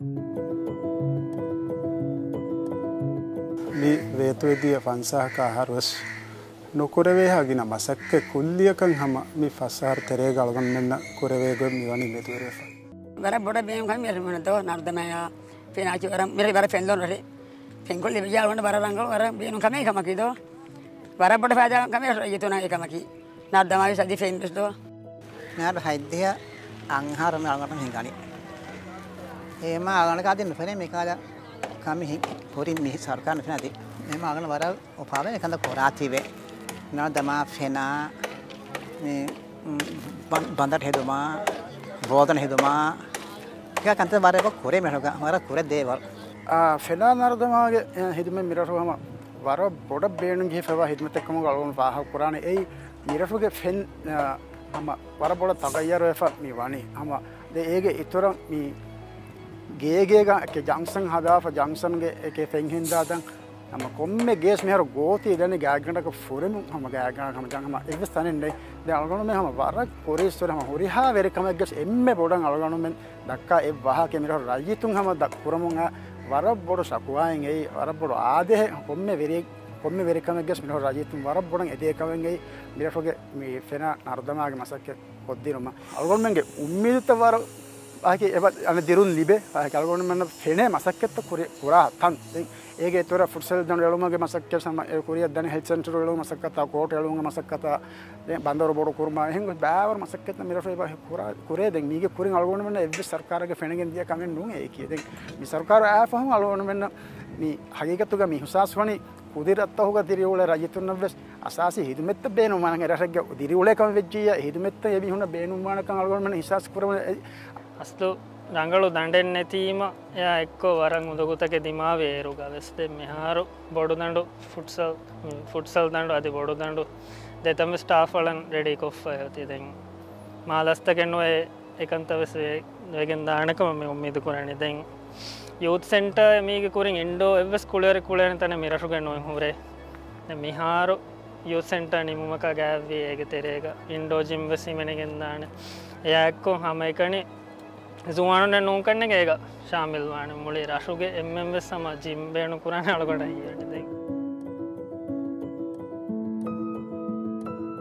මේ වේතුවේදිය පන්සාහක ආහාරවස් නොකුරවේ හගින මසක්ක කුල්ලියකන් හම මේ ෆස්සාර් තෙරේ ගලගන්නන්න කුරවේග මිවනි මෙතුවරේ වර බොඩ බේම් කම මෙරමනතව නර්දනය පෙනාචි වර මෙරි වර පෙන්දොන් රේ පෙන්කොල්ලි විජාලවන්න බරරංගල වර බේනු කමේ කමකිදෝ වර බොඩ පෑදා කමේ යතුන එකමකි නර්දමයි සදි ෆෙන්ඩස්දෝ නෑට හයිද්‍යය අංහාරම අගට හිගනි ඒම ආගන කාතින්න පෙනේ මේකාද කමිහි පොරින් මිහි සර්කාන ෆෙනති එම අගන වර උපාව එකඳ කොරාතිවේ න දමා ෆෙනා බඳට හෙදුමා බෝධන හෙදුමා එක කන්ත වරක කොරේ මෙහක වර කොර දේවල්. ෆෙලා නර්දමාගේ හිදුම මිරටුවම වර බොඩ බේනුගේ ෆෙවා හිදමතක්කම ගලුවන් පාහ පුරාණ එයි මිරටුගේ ෆෙන් හම වර බොඩ තගයියර එ මේ වනේ. හම ඒගේ ඉතුර මේ ගේගේග එක ජංසන් හදාප ජංසන්ගේ එක ෆෙන්හින්දාදන් හම කොම්ම ගේස් මෙහර ගෝතී දන ගෑගටක ෆුරම හම ගෑගන හම ජහම එව ස්තනෙන්ඩේ ද අල්ගනුම හම වර පොරිස්තුර හම හොරිහා වෙරකමක් ගෙස් එම්ම බොඩන් අල්ගනුමෙන් දක්කා එ වහක මිර රජිතුන් හම දක් පුරමුණ වර බොඩ සකුවායෙන් ඒ වර බොඩ ආදය කොම්ම වෙරේ කොම වෙරකමගේ මිහ රජතුන් වර බොඩන් එදේකවෙන්ගේ මිරටගේ මේ ෆෙන නර්දමගේ මසක්ක කොද්දිරුම අල්ගොන්මගේ උම්මිදත වර ආක එ අන දිරුන් ලිබේ කල්ගොනමන්න ෆෙනේ මසක්කෙත්ත කුරා තන් ඒගේ තොර ෆුටසල් දන එලුමගේ මසක්ක සම කුරිය දන හෙල්සන්ටර එලු මසක්කත කෝට එලුම මසක්කත බන්දර බොඩ කුරම එහෙ බෑවර මසක්කත මිරේ කුරේ දෙ මීගේ කුරින් අලගොනමන්න එබ සර්කාරගේ ෆෙනගෙන් දිය කමෙන් නුන් ඒ කියද මි සර්කාර ආෆහම අලගොනමන්න මේ හගේකතුග මි හුසාස් වනි ಕುದಿರತ್ತಹುಗ ತಿರಿಯುಳೆ ರಜಿತುನ್ನವೆಸ್ ಅಸಾಸಿ ಹಿದುಮೆತ್ತ ಬೇನು ಮನಗೆ ರಸಗ್ಗೆ ದಿರಿಯುಳೆ ಕಮ ವೆಜ್ಜಿಯ ಹಿದುಮೆತ್ತ ಎಬಿ ಹುಣ ಬೇನು ಮಾನಕಂ ಅಳಗೊಂಡು ಹಿಸಾಸ್ ಕುರಮ අස්තු දඟලු දඩෙන් නැතිීම එය එක්කෝ වරං උදකුතක දිමාවේරුග වෙස්ටේ මෙහාරු බොඩු දඩු ෆුට්සල් ෆුට්සල් දඩු අති බොඩු දඩු දෙතම ස්ටාෆලන් රෙඩි කොෆ් ඇති දැන් මාලස්තකෙන්නුව එකන්ත වෙසේ වගෙන් දානකම මේ උම්මිද කරන්නේ දැන් යුත් සෙන්ට මේක කුරින් ඉන්ඩෝ එවස් කුලර කුලන තන මිරසුග නොය හුරේ. මිහාරු යුසෙන්ට නිමුමක ගෑවී ඒක තෙරේක. ඉන්ඩෝ ජිම්වසීමෙනගෙන්දාන එයක්කෝ හම එකනේ සුවානුට නූකන්න ඒක ශාමිල්වාන මුලේ රශුගේ එම්මෙස් සම ජිම්බේනු කුරණ අලකොට ට දෙක්